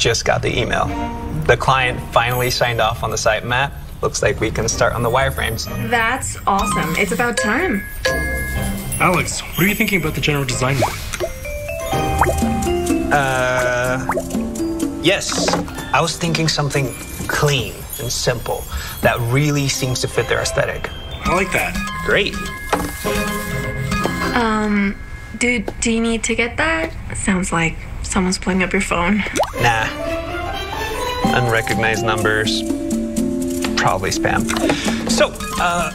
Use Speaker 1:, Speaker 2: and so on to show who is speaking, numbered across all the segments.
Speaker 1: just got the email. The client finally signed off on the site map. Looks like we can start on the wireframes.
Speaker 2: That's awesome. It's about time.
Speaker 3: Alex, what are you thinking about the general design?
Speaker 1: Uh, yes. I was thinking something clean and simple that really seems to fit their aesthetic.
Speaker 3: I like that.
Speaker 1: Great.
Speaker 2: Um, do, do you need to get that? Sounds like someone's blowing up your phone.
Speaker 1: Nah. Unrecognized numbers. Probably spam. So, uh,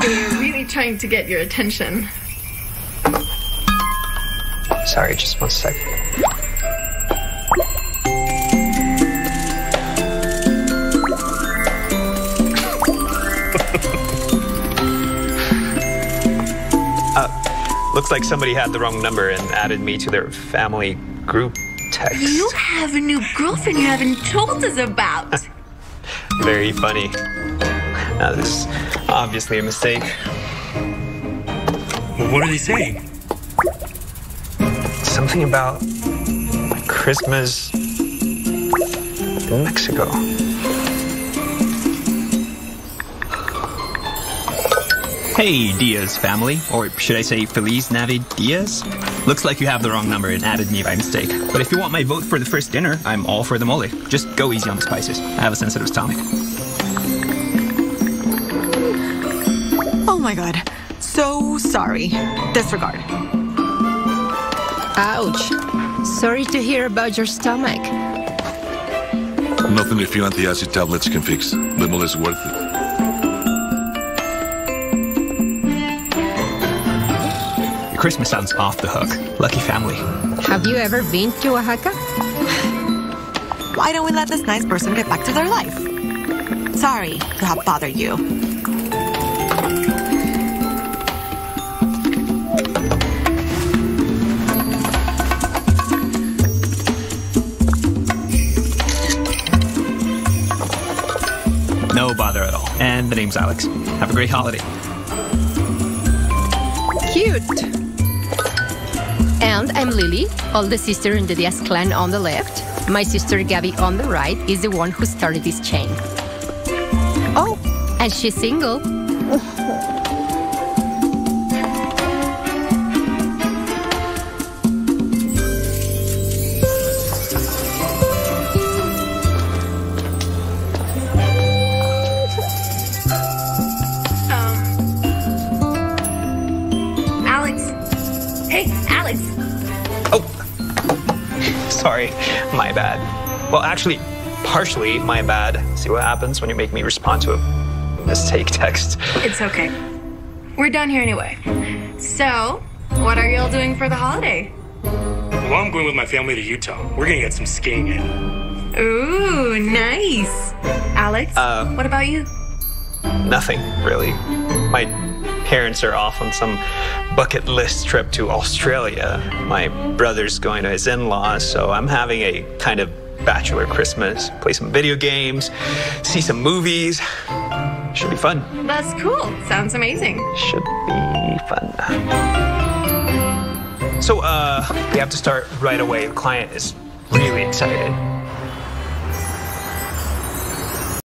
Speaker 2: They're really trying to get your attention.
Speaker 1: sorry, just one sec. Looks like somebody had the wrong number and added me to their family group text.
Speaker 2: You have a new girlfriend you haven't told us about.
Speaker 1: Very funny. Now, this is obviously a mistake.
Speaker 3: Well, what are they saying?
Speaker 1: Something about Christmas in Mexico.
Speaker 4: Hey, Diaz family, or should I say Feliz Navi Diaz? Looks like you have the wrong number and added me by mistake. But if you want my vote for the first dinner, I'm all for the mole. Just go easy on the spices. I have a sensitive stomach.
Speaker 5: Oh my god. So sorry. Disregard.
Speaker 6: Ouch. Sorry to hear about your stomach.
Speaker 7: Nothing a few anti-acid tablets can fix. The mole is worth it.
Speaker 4: Christmas sounds off the hook. Lucky family.
Speaker 6: Have you ever been to Oaxaca?
Speaker 5: Why don't we let this nice person get back to their life? Sorry to have bothered you.
Speaker 4: No bother at all. And the name's Alex. Have a great holiday.
Speaker 6: Cute. And I'm Lily, oldest sister in the Diaz clan on the left. My sister Gabby on the right is the one who started this chain. Oh, and she's single.
Speaker 2: Hey, Alex.
Speaker 1: Sorry, my bad. Well, actually, partially my bad. See what happens when you make me respond to a mistake text.
Speaker 2: It's okay. We're done here anyway. So, what are y'all doing for the holiday?
Speaker 3: Well, I'm going with my family to Utah. We're gonna get some skiing in.
Speaker 2: Ooh, nice. Alex,
Speaker 1: Uh,
Speaker 2: what about you?
Speaker 1: Nothing, really. My parents are off on some bucket list trip to Australia. My brother's going to his in laws, so I'm having a kind of bachelor Christmas. Play some video games, see some movies. Should be fun.
Speaker 2: That's cool. Sounds amazing.
Speaker 1: Should be fun. So, uh, we have to start right away. The client is really excited.